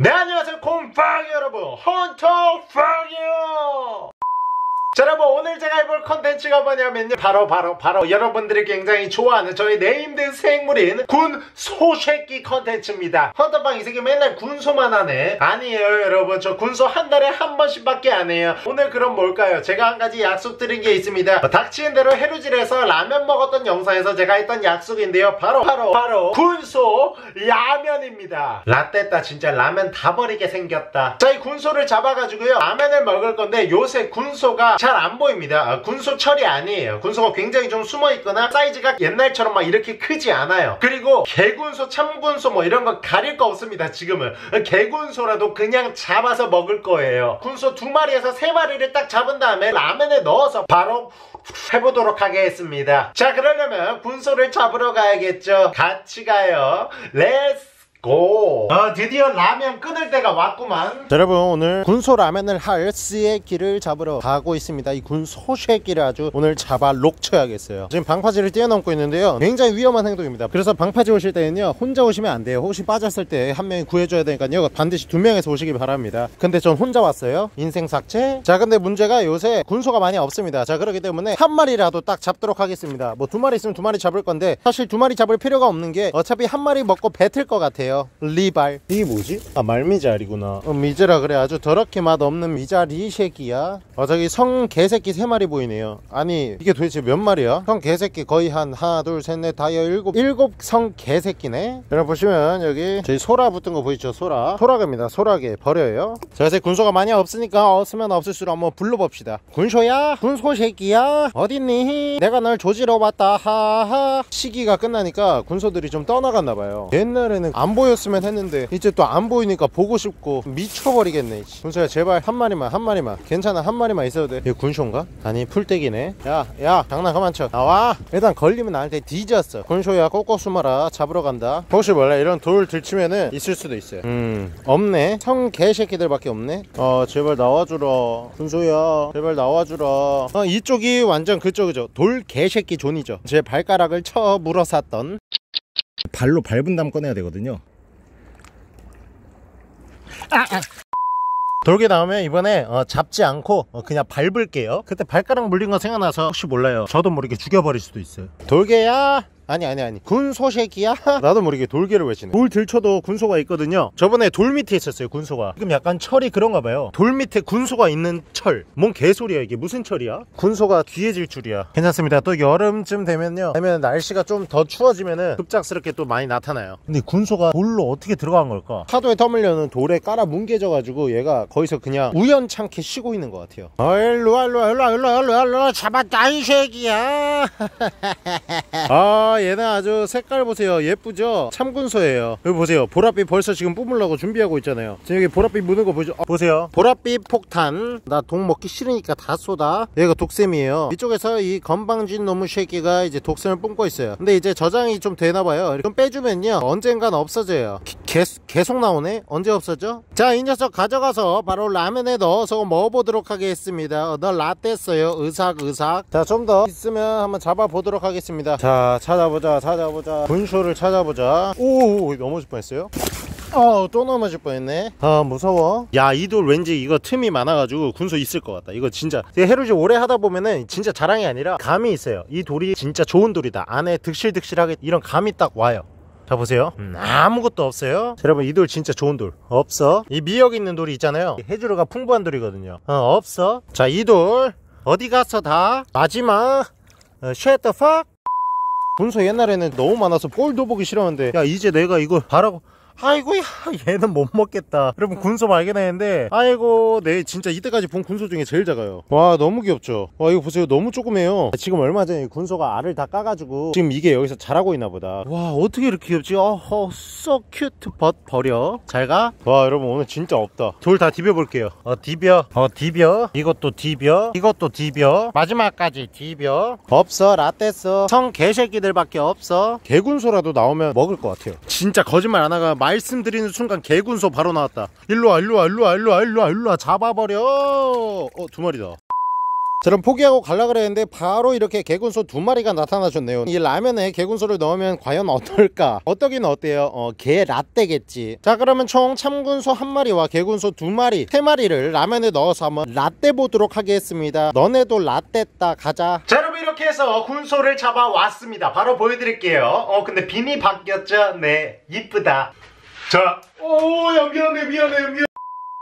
네 안녕하세요. 곰팡이 여러분. 헌터팡이요 자 여러분 오늘 제가 해볼 컨텐츠가 뭐냐면요. 바로 바로 바로 여러분들이 굉장히 좋아하는 저희 named 생물인 군소 새끼 컨텐츠입니다. 헌터팡 이 새끼 맨날 군소만 하네. 아니에요 여러분. 저 군소 한 달에 한 번씩밖에 안 해요. 오늘 그럼 뭘까요? 제가 한 가지 약속드린 게 있습니다. 어, 닥치는 대로 해루질해서 라면 먹었던 영상에서 제가 했던 약속인데요. 바로 바로 바로 군소 라면입니다. 라떼따 진짜 라면 다 버리게 생겼다. 자 이 군소를 잡아가지고요. 라면을 먹을 건데 요새 군소가 잘 안 보입니다. 아, 군소 철이 아니에요. 군소가 굉장히 좀 숨어있거나 사이즈가 옛날처럼 막 이렇게 크지 않아요. 그리고 개군소 참군소 뭐 이런 거 가릴 거 없습니다 지금은. 개군소라도 그냥 잡아서 먹을 거예요. 군소 두 마리에서 세 마리를 딱 잡은 다음에 라면에 넣어서 바로 해보도록 하겠습니다. 자 그러려면 군소를 잡으러 가야겠죠. 같이 가요. Let's go! 어, 드디어 라면 끓일 때가 왔구만. 자, 여러분 오늘 군소 라면을 할 쉐끼를 잡으러 가고 있습니다. 이 군소 쉐끼를 아주 오늘 잡아 족쳐야겠어요. 지금 방파제를 뛰어넘고 있는데요. 굉장히 위험한 행동입니다. 그래서 방파제 오실 때는요 혼자 오시면 안 돼요. 혹시 빠졌을 때 한 명이 구해줘야 되니까요 반드시 두 명에서 오시기 바랍니다. 근데 전 혼자 왔어요. 인생 삭제. 자 근데 문제가 요새 군소가 많이 없습니다. 자 그렇기 때문에 한 마리라도 딱 잡도록 하겠습니다. 뭐 두 마리 있으면 두 마리 잡을 건데 사실 두 마리 잡을 필요가 없는 게 어차피 한 마리 먹고 뱉을 것 같아요. 리발. 이게 뭐지? 아 말미잘이구나. 어, 미제라 그래. 아주 더럽게 맛없는 미자리 새끼야. 아 저기 성 개새끼 세 마리 보이네요. 아니 이게 도대체 몇 마리야? 성 개새끼 거의 한 하나 둘 셋 넷 다여 일곱 일곱 성 개새끼네? 여러분 보시면 여기 저희 소라 붙은 거 보이죠? 소라. 소라개입니다. 소라개 버려요. 자 요새 군소가 많이 없으니까 없으면 없을수록 한번 불러봅시다. 군소야? 군소 새끼야? 어딨니? 내가 널 조지러 왔다. 하하. 시기가 끝나니까 군소들이 좀 떠나갔나 봐요. 옛날에는 안 보였으면 했는데 이제 또 안 보이니까 보고 싶고 미쳐버리겠네 군소야 제발 한 마리만 한 마리만. 괜찮아 한 마리만 있어도 돼. 이거 군소인가? 아니 풀떼기네. 야야 장난 그만 쳐. 나와. 일단 걸리면 나한테 뒤졌어. 군소야 꼭꼭 숨어라. 잡으러 간다. 혹시 몰라? 이런 돌 들치면은 있을 수도 있어요. 음 없네. 성 개새끼들밖에 없네? 어 제발 나와주라. 군소야 제발 나와주라. 어 이쪽이 완전 그쪽이죠. 돌 개새끼 존이죠. 제 발가락을 쳐 물어쌌던 발로 밟은 다음 꺼내야 되거든요. 아, 아. 돌게 나오면 이번에 어, 잡지 않고 어, 그냥 밟을게요. 그때 발가락 물린 거 생각나서 혹시 몰라요. 저도 모르게 죽여버릴 수도 있어요. 돌게야. 아니 아니 아니. 군소 새끼야? 나도 모르게 돌개를 외치네. 돌 들쳐도 군소가 있거든요. 저번에 돌 밑에 있었어요 군소가. 지금 약간 철이 그런가 봐요. 돌 밑에 군소가 있는 철 뭔 개소리야 이게? 무슨 철이야? 군소가 귀해질 줄이야. 괜찮습니다. 또 여름쯤 되면요. 되면 날씨가 좀 더 추워지면은 급작스럽게 또 많이 나타나요. 근데 군소가 돌로 어떻게 들어간 걸까? 파도에 터물려는 돌에 깔아 뭉개져 가지고 얘가 거기서 그냥 우연찮게 쉬고 있는 것 같아요. 어 일로와 일로와 일로와 일로와 일로와 일로와. 잡았다 이 새끼야 아 얘는 아주 색깔 보세요. 예쁘죠? 참군소예요. 여기 보세요. 보랏빛 벌써 지금 뿜으려고 준비하고 있잖아요. 지금 여기 보랏빛 무는 거 보이죠? 어, 보세요. 보랏빛 폭탄. 나 독 먹기 싫으니까 다 쏟아. 얘가 독샘이에요. 이쪽에서 이 건방진 놈의 새끼가 이제 독샘을 뿜고 있어요. 근데 이제 저장이 좀 되나봐요. 좀 빼주면요. 언젠간 없어져요. 기, 계, 계속 나오네? 언제 없어져? 자 이 녀석 가져가서 바로 라면에 넣어서 먹어보도록 하겠습니다. 어, 너 라떼 써요? 의삭의삭. 자 좀 더 있으면 한번 잡아보도록 하겠습니다. 자 찾아보자 찾아보자. 분쇼를 찾아보자. 오 넘어질 뻔했어요. 어또 넘어질 뻔했네. 아 무서워. 야 이 돌 왠지 이거 틈이 많아가지고 군소 있을 것 같다. 이거 진짜. 해루지 오래 하다 보면은 진짜 자랑이 아니라 감이 있어요. 이 돌이 진짜 좋은 돌이다. 안에 득실득실하게 이런 감이 딱 와요. 자 보세요. 음, 아무것도 없어요. 자, 여러분 이 돌 진짜 좋은 돌. 없어. 이 미역 있는 돌이 있잖아요. 해주류가 풍부한 돌이거든요. 어, 없어. 자 이 돌 어디 갔어 다 마지막 어, the fuck 분소 옛날에는 너무 많아서 볼도 보기 싫었는데 야 이제 내가 이걸 바라고 아이고 야 얘는 못 먹겠다. 여러분 군소 발견했는데 아이고 내 진짜 이때까지 본 군소 중에 제일 작아요. 와 너무 귀엽죠? 와 이거 보세요. 너무 조그매요. 지금 얼마 전에 군소가 알을 다 까가지고 지금 이게 여기서 자라고 있나 보다. 와 어떻게 이렇게 귀엽지? 어허 so cute but 버려. 잘가? 와 여러분 오늘 진짜 없다. 돌 다 디벼 볼게요. 어 디벼? 어 디벼? 이것도 디벼? 이것도 디벼? 마지막까지 디벼? 없어 라떼 써 성 개새끼들밖에 없어. 개군소라도 나오면 먹을 것 같아요. 진짜 거짓말 안 하가 말씀드리는 순간 개군소 바로 나왔다. 일로와 일로와 일로와 일로와 일로와 일로와. 잡아버려. 어 두 마리다. 저는 포기하고 갈라 그랬는데 바로 이렇게 개군소 두 마리가 나타나셨네요. 이 라면에 개군소를 넣으면 과연 어떨까? 어떠긴 어때요? 어, 개 라떼겠지. 자 그러면 총 참군소 한 마리와 개군소 두 마리 세 마리를 라면에 넣어서 한번 라떼 보도록 하겠습니다. 너네도 라떼다 가자. 자 여러분 이렇게 해서 군소를 잡아왔습니다. 바로 보여드릴게요. 어 근데 빔이 바뀌었죠? 네 이쁘다 자 오 야 미안해 미안해 미안해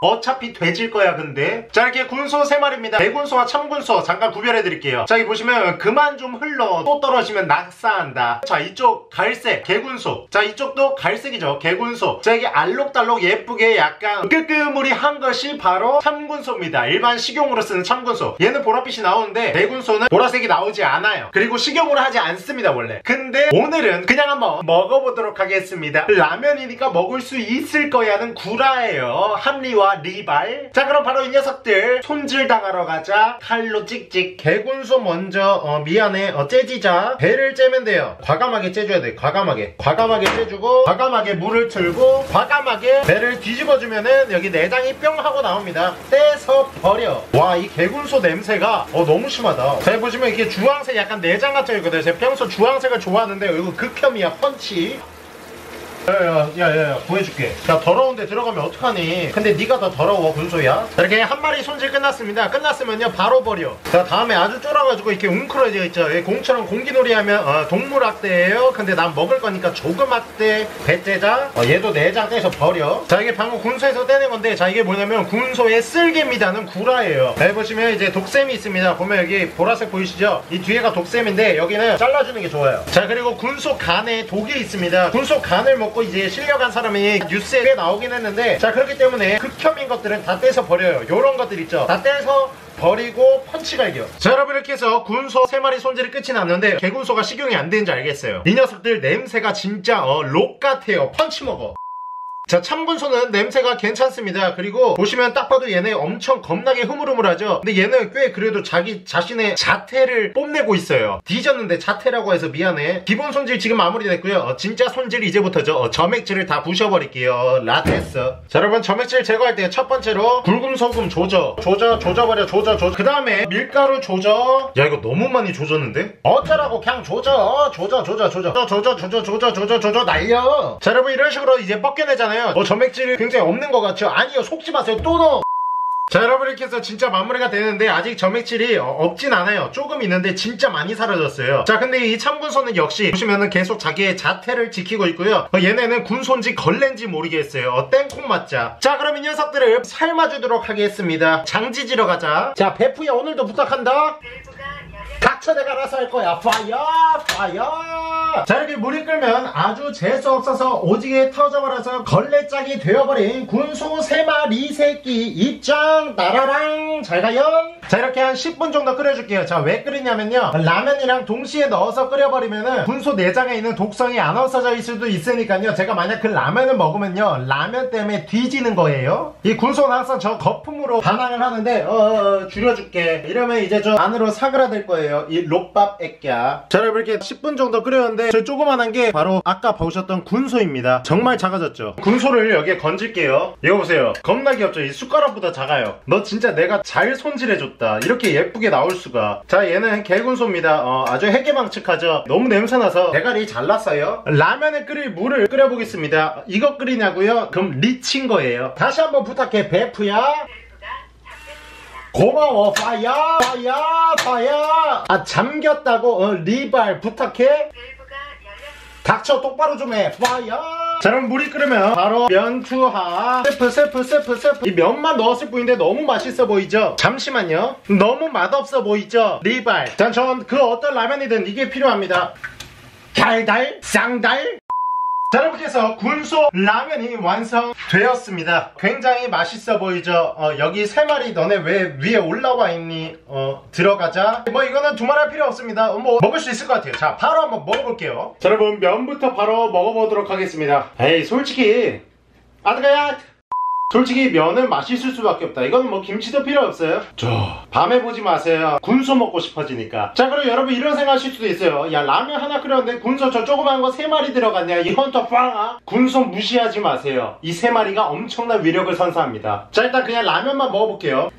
어차피 돼질 거야 근데. 자 이렇게 군소 3마리입니다. 대군소와 참군소 잠깐 구별해 드릴게요. 자 여기 보시면 그만 좀 흘러 또 떨어지면 낙사한다. 자 이쪽 갈색 개군소. 자 이쪽도 갈색이죠 개군소. 자 이게 알록달록 예쁘게 약간 끄끄무리한 것이 바로 참군소입니다. 일반 식용으로 쓰는 참군소. 얘는 보랏빛이 나오는데 대군소는 보라색이 나오지 않아요. 그리고 식용으로 하지 않습니다 원래. 근데 오늘은 그냥 한번 먹어보도록 하겠습니다. 라면이니까 먹을 수 있을 거야는 구라예요. 합리 와 리발. 자 그럼 바로 이 녀석들 손질당하러 가자. 칼로 찍찍. 개군소 먼저 어, 미안해. 어, 째지자. 배를 째면 돼요. 과감하게 째줘야 돼. 과감하게. 과감하게 째주고 과감하게 물을 틀고 과감하게 배를 뒤집어주면은 여기 내장이 뿅 하고 나옵니다. 떼서 버려. 와 이 개군소 냄새가 어 너무 심하다. 자 보시면 이게 주황색 약간 내장 같은 거 있거든요 제가 평소 주황색을 좋아하는데 이거 극혐이야 펀치 야야 야야 보여줄게. 야 더러운데 들어가면 어떡하니? 근데 네가 더 더러워 군소야? 자, 이렇게 한 마리 손질 끝났습니다. 끝났으면요 바로 버려. 자 다음에 아주 쫄아가지고 이렇게 웅크러져 있죠. 이 공처럼 공기놀이 하면 어, 동물 학대예요. 근데 난 먹을 거니까 조금 학대 배째자 어, 얘도 내장 떼서 버려. 자 이게 방금 군소에서 떼는 건데 자 이게 뭐냐면 군소의 쓸개입니다는 구라예요. 자, 여기 보시면 이제 독샘이 있습니다. 보면 여기 보라색 보이시죠? 이 뒤에가 독샘인데 여기는 잘라주는 게 좋아요. 자 그리고 군소 간에 독이 있습니다. 군소 간을 먹고 이제 실려간 사람이 뉴스에 꽤 나오긴 했는데 자 그렇기 때문에 극혐인 것들은 다 떼서 버려요. 요런 것들 있죠. 다 떼서 버리고 펀치 갈겨. 자 여러분 이렇게 해서 군소 3마리 손질이 끝이 났는데 개군소가 식용이 안 되는지 알겠어요. 이 녀석들 냄새가 진짜 어, 록 같아요. 펀치 먹어 자 참군소는 냄새가 괜찮습니다. 그리고 보시면 딱 봐도 얘네 엄청 겁나게 흐물흐물하죠? 근데 얘는 꽤 그래도 자기 자신의 자태를 뽐내고 있어요. 뒤졌는데 자태라고 해서 미안해. 기본 손질 지금 마무리됐고요. 어, 진짜 손질 이제부터죠. 어, 점액질을 다 부셔버릴게요. 라테스. 자 여러분 점액질 제거할 때 첫 번째로 굵은 소금 조져 조져 조져버려. 조져 조져 그 다음에 밀가루 조져 야 이거 너무 많이 조졌는데? 어쩌라고 그냥 조져 조져 조져. 조져 조져 조져 조져 조져 조져 날려. 자 여러분 이런 식으로 이제 뻗겨내잖아요 어, 점액질이 굉장히 없는 것 같죠. 아니요 속지 마세요. 또 넣어. 자 여러분 이렇게 해서 진짜 마무리가 되는데 아직 점액질이 어, 없진 않아요. 조금 있는데 진짜 많이 사라졌어요. 자 근데 이 참군소는 역시 보시면은 계속 자기의 자태를 지키고 있고요. 어, 얘네는 군소인지 걸렌지 모르겠어요. 어, 땡콩 맞자. 자 그럼 이 녀석들을 삶아주도록 하겠습니다. 장지지러 가자. 자 베프야 오늘도 부탁한다 닥쳐 내가 알아서 할 거야. 파이어 파이어 자 이렇게 물이 끓면 아주 재수 없어서 오지게 터져버려서 걸레짝이 되어버린 군소 세마리 새끼 입장 나라랑 잘가요. 자 이렇게 한 10분 정도 끓여줄게요. 자 왜 끓이냐면요. 라면이랑 동시에 넣어서 끓여버리면은 군소 내장에 있는 독성이 안 없어져 있을 수도 있으니까요. 제가 만약 그 라면을 먹으면요. 라면 때문에 뒤지는 거예요. 이 군소는 항상 저 거품으로 반항을 하는데 어, 어 줄여줄게. 이러면 이제 저 안으로 사그라들 거예요 이 록밥 액야. 자 여러분 이렇게 10분 정도 끓였는데 저 조그만한 게 바로 아까 보셨던 군소입니다. 정말 작아졌죠? 군소를 여기에 건질게요. 이거 보세요. 겁나 귀엽죠? 이 숟가락보다 작아요. 너 진짜 내가 잘 손질해줬다. 이렇게 예쁘게 나올 수가. 자 얘는 개군소입니다. 어, 아주 해계방측하죠? 너무 냄새나서 대가리 잘랐어요. 라면에 끓일 물을 끓여보겠습니다. 이거 끓이냐고요? 그럼 리친 거예요. 다시 한번 부탁해. 베프야 고마워. 파야 파야 파야 아 잠겼다고 어, 리발 부탁해. 닥쳐 똑바로 좀해. 파야 자 그럼 물이 끓으면 바로 면투하. 스프 스프 스프 스프. 이 면만 넣었을 뿐인데 너무 맛있어 보이죠? 잠시만요. 너무 맛없어 보이죠? 리발. 자 전 그 어떤 라면이든 이게 필요합니다. 달달? 쌍달 자 해서 군소 라면이 완성되었습니다. 굉장히 맛있어 보이죠? 어, 여기 세 마리 너네 왜 위에 올라와 있니? 어, 들어가자. 뭐 이거는 두말할 필요 없습니다. 어, 뭐 먹을 수 있을 것 같아요. 자 바로 한번 먹어볼게요. 자 여러분 면부터 바로 먹어보도록 하겠습니다. 에이 솔직히 아드가야 솔직히 면은 맛있을 수밖에 없다. 이건 뭐 김치도 필요 없어요. 저. 밤에 보지 마세요. 군소 먹고 싶어지니까. 자 그럼 여러분 이런 생각하실 수도 있어요. 야 라면 하나 끓였는데 군소 저 조그만 거세 마리 들어갔냐? 이 헌터 빵아? 군소 무시하지 마세요. 이세 마리가 엄청난 위력을 선사합니다. 자 일단 그냥 라면만 먹어볼게요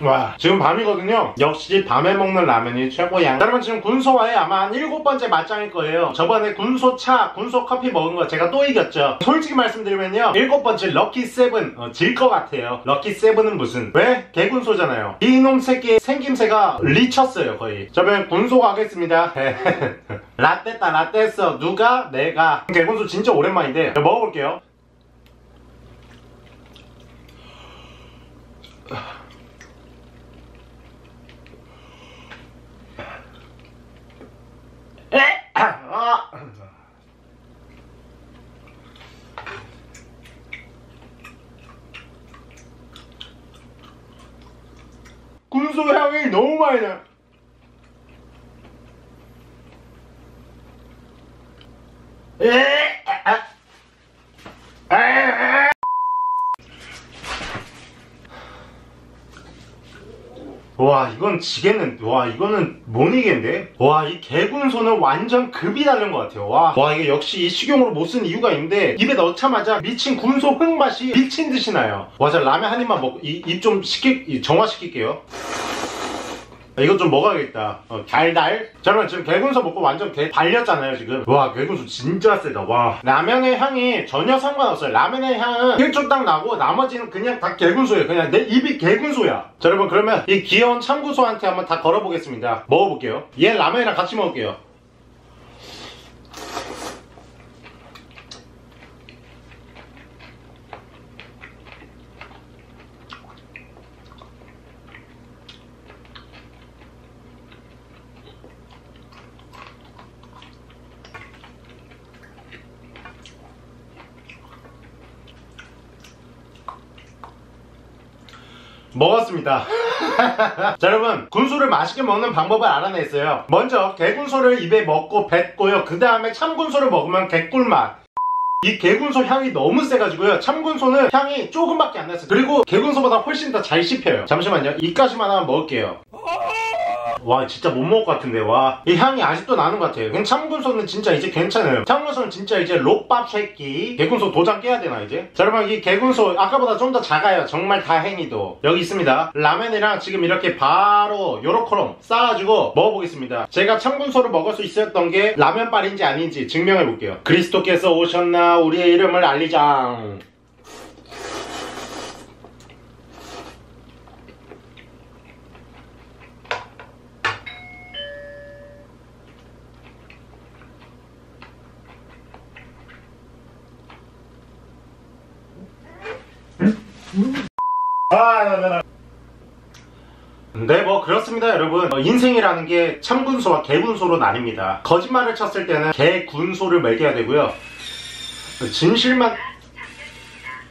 와 지금 밤이거든요. 역시 밤에 먹는 라면이 최고야. 여러분 지금 군소와의 아마 한 일곱 번째 맞짱일 거예요. 저번에 군소차 군소 커피 먹은 거 제가 또 이겼죠. 솔직히 말씀드리면요 일곱 번째 럭키 세븐 어, 질것 같아요. 럭키 세븐은 무슨? 왜? 개군소잖아요. 이놈 새끼 생김새가 리쳤어요 거의. 저번 군소 가겠습니다. 라떼다 라떼했어 누가? 내가. 개군소 진짜 오랜만인데 먹어볼게요 아. 군소 향이 너무 많이 나. 에, 아, 아, 아. 와 이건 지겠는 와 이거는 못 이겠는데? 와 이 개군소는 완전 급이 다른 것 같아요. 와, 와 이게 역시 이 식용으로 못 쓴 이유가 있는데 입에 넣자마자 미친 군소 흙맛이 미친 듯이 나요. 와저 라면 한 입만 먹고 입좀 시키 정화시킬게요. 아, 이거 좀 먹어야겠다. 어, 달달. 자, 그러면 지금 개군소 먹고 완전 개 발렸잖아요, 지금. 와, 개군소 진짜 세다, 와. 라면의 향이 전혀 상관없어요. 라면의 향은 1초 딱 나고 나머지는 그냥 다 개군소예요. 그냥 내 입이 개군소야. 자, 여러분, 그러면 이 귀여운 참구소한테 한번 다 걸어보겠습니다. 먹어볼게요. 얘 라면이랑 같이 먹을게요. 먹었습니다. 자 여러분 군소를 맛있게 먹는 방법을 알아냈어요. 먼저 개군소를 입에 먹고 뱉고요. 그 다음에 참군소를 먹으면 개꿀맛. 이 개군소 향이 너무 세가지고요. 참군소는 향이 조금밖에 안 났어요. 그리고 개군소보다 훨씬 더 잘 씹혀요. 잠시만요. 이까지만 하나 먹을게요. 와 진짜 못 먹을 것 같은데 와. 이 향이 아직도 나는 것 같아요. 참군소는 진짜 이제 괜찮아요. 참군소는 진짜 이제 록밥 새끼. 개군소 도장 깨야 되나 이제? 자 여러분 이 개군소 아까보다 좀 더 작아요. 정말 다행히도. 여기 있습니다. 라면이랑 지금 이렇게 바로 요렇게럼 싸가지고 먹어보겠습니다. 제가 참군소를 먹을 수 있었던 게 라면빨인지 아닌지 증명해 볼게요. 그리스도께서 오셨나? 우리의 이름을 알리장 아, 네, 뭐 그렇습니다, 여러분. 어, 인생이라는 게 참군소와 개군소로 나뉩니다. 거짓말을 쳤을 때는 개군소를 매겨야 되고요. 진실만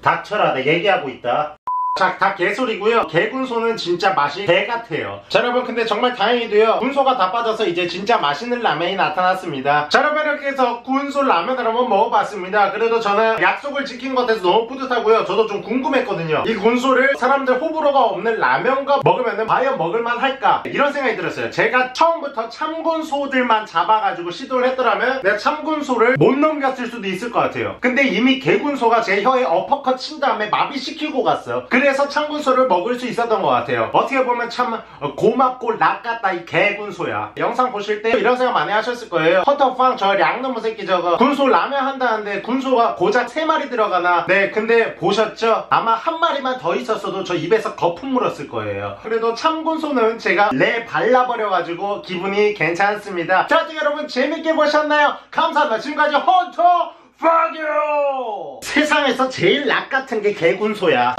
닥쳐라, 내 얘기하고 있다. 자, 다 개소리고요. 개군소는 진짜 맛이 개 같아요. 자, 여러분, 근데 정말 다행히도요. 군소가 다 빠져서 이제 진짜 맛있는 라면이 나타났습니다. 자, 여러분, 이렇게 해서 군소 라면을 한번 먹어봤습니다. 그래도 저는 약속을 지킨 것 같아서 너무 뿌듯하고요. 저도 좀 궁금했거든요. 이 군소를 사람들 호불호가 없는 라면과 먹으면 과연 먹을만 할까? 이런 생각이 들었어요. 제가 처음부터 참군소들만 잡아가지고 시도를 했더라면 내가 참군소를 못 넘겼을 수도 있을 것 같아요. 근데 이미 개군소가 제 혀에 어퍼컷 친 다음에 마비시키고 갔어요. 그래서 참군소를 먹을 수 있었던 것 같아요. 어떻게 보면 참 고맙고 낚았다 이 개군소야. 영상 보실 때 이런 생각 많이 하셨을 거예요. 헌터팡 저 량놈의 새끼 저거 군소 라면 한다는데 군소가 고작 3마리 들어가나 네 근데 보셨죠? 아마 한 마리만 더 있었어도 저 입에서 거품 물었을 거예요. 그래도 참군소는 제가 내 발라버려가지고 기분이 괜찮습니다. 자 여러분 재밌게 보셨나요? 감사합니다. 지금까지 헌터 you! 세상에서 제일 락 같은 게 개군소야.